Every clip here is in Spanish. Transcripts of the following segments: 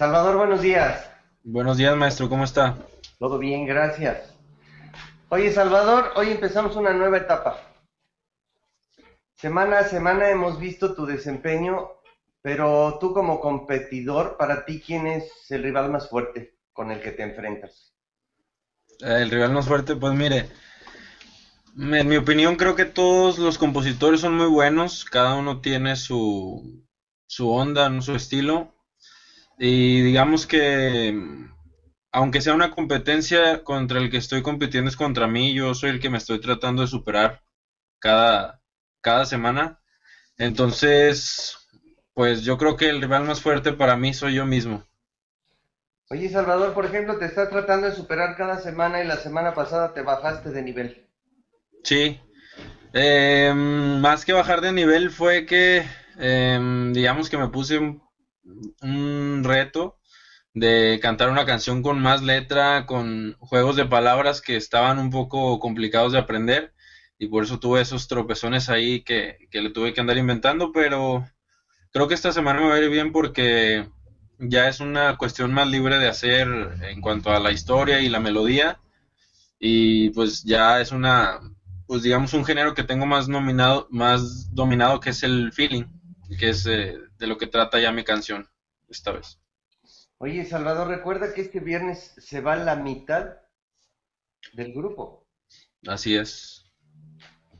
Salvador, buenos días. Buenos días, maestro, ¿cómo está? Todo bien, gracias. Oye, Salvador, hoy empezamos una nueva etapa. Semana a semana hemos visto tu desempeño, pero tú como competidor, para ti, ¿quién es el rival más fuerte con el que te enfrentas? El rival más fuerte, pues mire, en mi opinión creo que todos los compositores son muy buenos, cada uno tiene su, su onda, ¿no? su estilo, y digamos que aunque sea una competencia contra el que estoy compitiendo es contra mí, yo soy el que me estoy tratando de superar cada, cada semana, entonces, pues yo creo que el rival más fuerte para mí soy yo mismo. Oye, Salvador, por ejemplo, te estás tratando de superar cada semana y la semana pasada te bajaste de nivel. Sí, Eh, más que bajar de nivel fue que, em, digamos que me puse un, un reto de cantar una canción con más letra, con juegos de palabras que estaban un poco complicados de aprender y por eso tuve esos tropezones ahí que, que le tuve que andar inventando, pero creo que esta semana me va a ir bien porque ya es una cuestión más libre de hacer en cuanto a la historia y la melodía y pues ya es una pues digamos un género que tengo más nominado, más dominado que es el feeling, que es eh, de lo que trata ya mi canción esta vez. Oye, Salvador, recuerda que este viernes se va la mitad del grupo. Así es.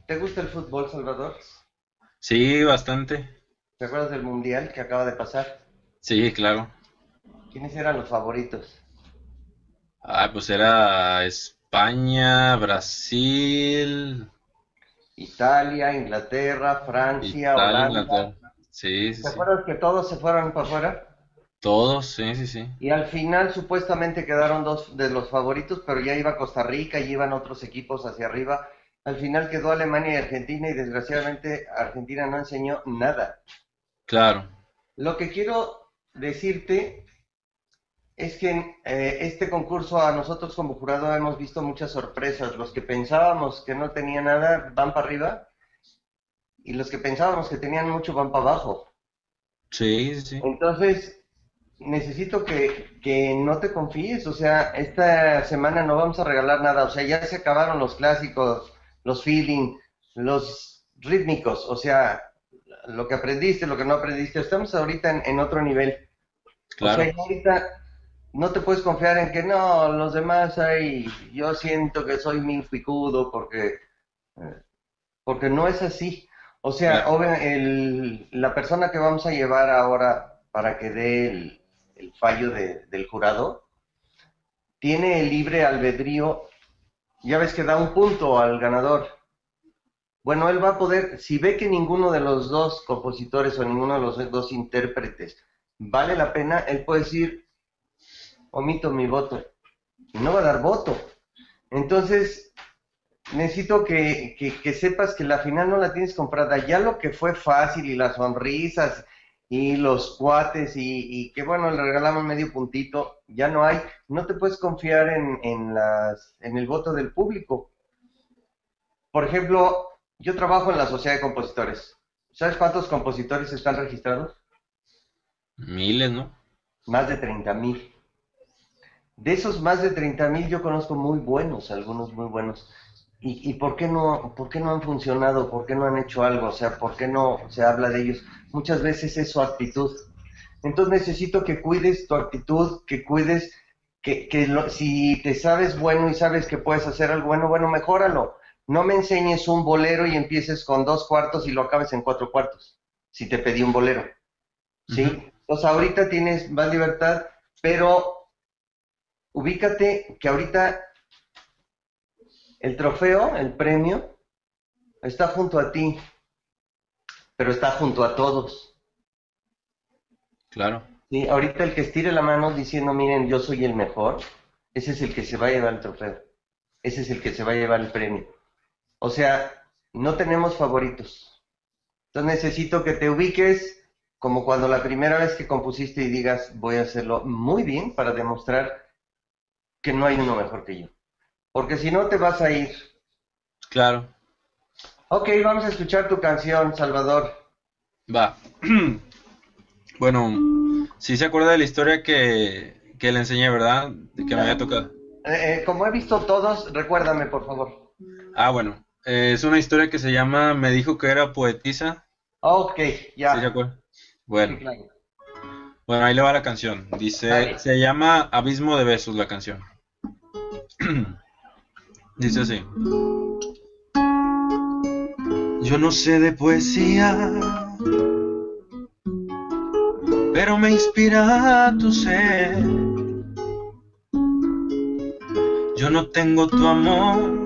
¿Te gusta el fútbol, Salvador? Sí, bastante. ¿Te acuerdas del mundial que acaba de pasar? Sí, claro. ¿Quiénes eran los favoritos? Ah, pues era España, Brasil, Italia, Inglaterra, Francia, Italia, Holanda. Inglaterra. Sí, ¿Te sí. acuerdas que todos se fueron para afuera? Todos, sí, sí, sí. Y al final supuestamente quedaron dos de los favoritos, pero ya iba Costa Rica y iban otros equipos hacia arriba. Al final quedó Alemania y Argentina y desgraciadamente Argentina no enseñó nada. Claro. Lo que quiero decirte es que en eh, este concurso a nosotros como jurado hemos visto muchas sorpresas. Los que pensábamos que no tenían nada van para arriba y los que pensábamos que tenían mucho van para abajo. Sí, sí. Entonces, necesito que, que no te confíes, o sea, esta semana no vamos a regalar nada, o sea, ya se acabaron los clásicos, los feeling, los rítmicos, o sea, lo que aprendiste, lo que no aprendiste, estamos ahorita en, en otro nivel. Claro. O sea, ahorita no te puedes confiar en que no, los demás hay, yo siento que soy muy picudo porque, eh, porque no es así. O sea, Claro. el- la persona que vamos a llevar ahora para que dé el, el fallo de- del jurado tiene el libre albedrío, ya ves que da un punto al ganador. Bueno, él va a poder, si ve que ninguno de los dos compositores o ninguno de los dos intérpretes vale la pena, él puede decir, omito mi voto. Y no va a dar voto. Entonces, necesito que sepas que la final no la tienes comprada. Ya lo que fue fácil y las sonrisas y los cuates y, y que bueno, le regalamos medio puntito, ya no hay. No te puedes confiar en, en, las, en el voto del público. Por ejemplo, yo trabajo en la Sociedad de Compositores. ¿Sabes cuántos compositores están registrados? Miles, ¿no? Más de 30 mil. De esos más de 30 mil yo conozco muy buenos, algunos muy buenos. ¿Y, y por, qué no, por qué no han funcionado? ¿Por qué no han hecho algo? O sea, ¿por qué no se habla de ellos? Muchas veces es su actitud. Entonces necesito que cuides tu actitud, que cuides, que, que lo- si te sabes bueno y sabes que puedes hacer algo bueno, bueno, mejóralo. No me enseñes un bolero y empieces con dos cuartos y lo acabes en cuatro cuartos, si te pedí un bolero. ¿Sí? Ujú. Entonces ahorita tienes más libertad, pero ubícate que ahorita el trofeo, el premio, está junto a ti, pero está junto a todos. Claro. ¿sí? Ahorita el que estire la mano diciendo, miren, yo soy el mejor, ese es el que se va a llevar el trofeo, ese es el que se va a llevar el premio. O sea, no tenemos favoritos. Entonces necesito que te ubiques como cuando la primera vez que compusiste y digas, voy a hacerlo muy bien para demostrar que no hay uno mejor que yo. Porque si no te vas a ir. Claro. Ok, vamos a escuchar tu canción, Salvador. Va. Bueno, Sí se acuerda de la historia que, que le enseñé, ¿verdad? De que me había tocado. Eh, eh, como he visto todos, recuérdame, por favor. Ah, bueno. eh, es una historia que se llama Me dijo que era poetisa. Ok, ya. ¿Sí se acuerda? Bueno, Sí, claro. bueno, ahí le va la canción. Dice, Dale. se llama Abismo de Besos la canción. Dice así. Yo no sé de poesía, pero me inspira tu ser. Yo no tengo tu amor,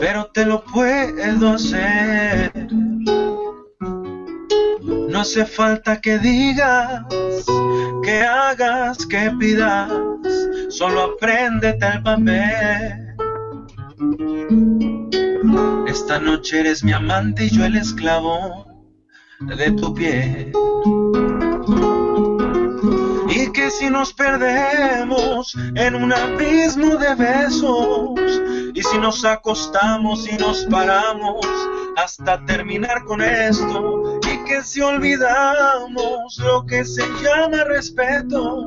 pero te lo puedo hacer. No hace falta que digas, que hagas, que pidas, solo apréndete el papel. Esta noche eres mi amante y yo el esclavo de tu piel. Y que si nos perdemos en un abismo de besos, y si nos acostamos y nos paramos hasta terminar con esto, y que si olvidamos lo que se llama respeto,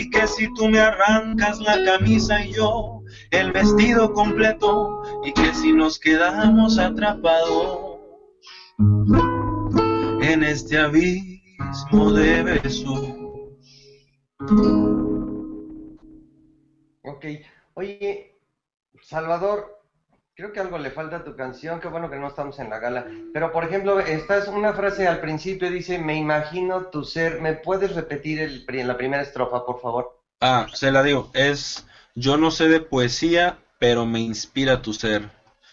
y que si tú me arrancas la camisa y yo el vestido completo, y que si nos quedamos atrapados en este abismo de besos. Ok. Oye, Salvador, creo que algo le falta a tu canción. Qué bueno que no estamos en la gala. Pero, por ejemplo, estás una frase al principio dice, me imagino tu ser. ¿Me puedes repetir el, la primera estrofa, por favor? Ah, se la digo, es yo no sé de poesía, pero me inspira tu ser.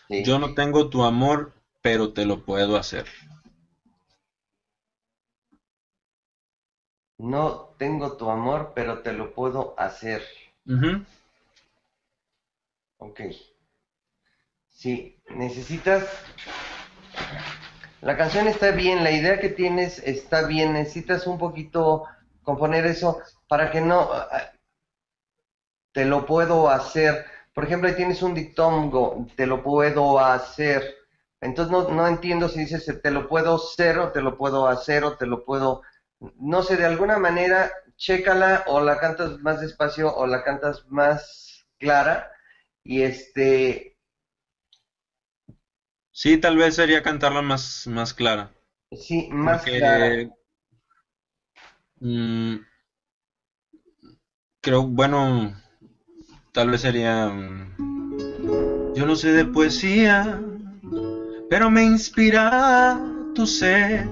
Sí. Yo no tengo tu amor, pero te lo puedo hacer. No tengo tu amor, pero te lo puedo hacer. Ujú. Ok. Sí, necesitas... La canción está bien, la idea que tienes está bien, necesitas un poquito componer eso para que no... ah, Te lo puedo hacer. Por ejemplo, ahí tienes un dictongo, te lo puedo hacer. Entonces no, no entiendo si dices te lo puedo hacer o te lo puedo hacer o te lo puedo... No sé, de alguna manera, chécala o la cantas más despacio o la cantas más clara. Y este, Sí, tal vez sería cantarla más, más clara. sí, más Porque, clara. mm, creo, bueno, tal vez sería, mm, yo no sé de poesía, pero me inspira tu ser.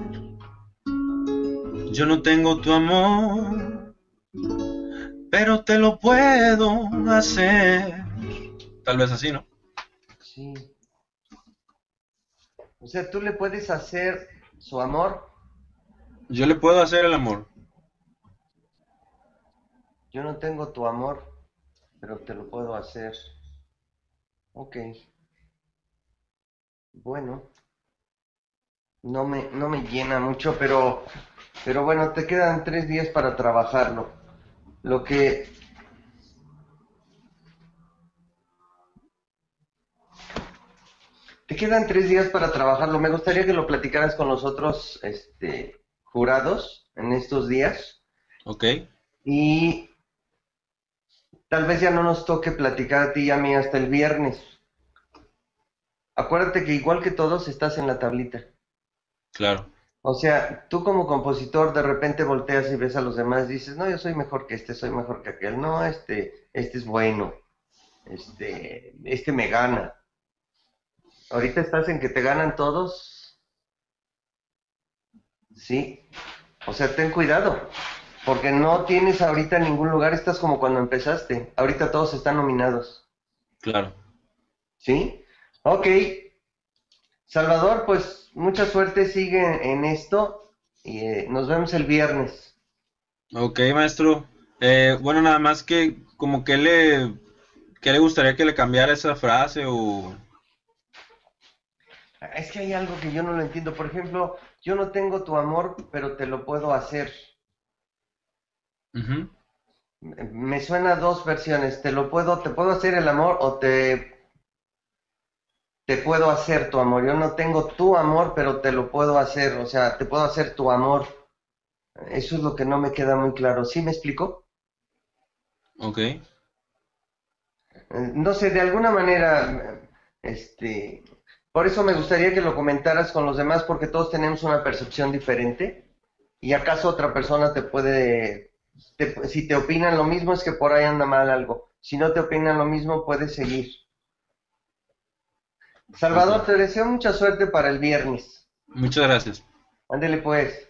Yo no tengo tu amor, pero te lo puedo hacer. Tal vez así, ¿no? Sí. O sea, tú le puedes hacer su amor. Yo le puedo hacer el amor. Yo no tengo tu amor, pero te lo puedo hacer. Ok. Bueno. No me, no me llena mucho, pero, pero bueno, te quedan tres días para trabajarlo. Lo que... Te quedan tres días para trabajarlo. Me gustaría que lo platicaras con los otros este, jurados en estos días. ¿Ok? Y tal vez ya no nos toque platicar a ti y a mí hasta el viernes. Acuérdate que igual que todos estás en la tablita. Claro. O sea, tú como compositor de repente volteas y ves a los demás y dices, no, yo soy mejor que este, soy mejor que aquel. No, este, este es bueno. Este, este me gana. Ahorita estás en que te ganan todos. Sí. O sea, ten cuidado. Porque no tienes ahorita ningún lugar, estás como cuando empezaste. Ahorita todos están nominados. Claro. ¿Sí? Ok. Salvador, pues mucha suerte, sigue en esto y eh, nos vemos el viernes. Ok, maestro. Eh, bueno, nada más que como que le, que le gustaría que le cambiara esa frase o... Es que hay algo que yo no lo entiendo. Por ejemplo, yo no tengo tu amor, pero te lo puedo hacer. Me suena dos versiones. Te lo puedo, te puedo hacer el amor o te te puedo hacer tu amor. Yo no tengo tu amor, pero te lo puedo hacer. O sea, te puedo hacer tu amor. Eso es lo que no me queda muy claro. ¿Sí me explico? Ok. Eh, No sé, de alguna manera, este, por eso me gustaría que lo comentaras con los demás, porque todos tenemos una percepción diferente. Y acaso otra persona te puede, te- si te opinan lo mismo, es que por ahí anda mal algo. Si no te opinan lo mismo, puedes seguir. Salvador, te deseo mucha suerte para el viernes. Muchas gracias. Ándele pues.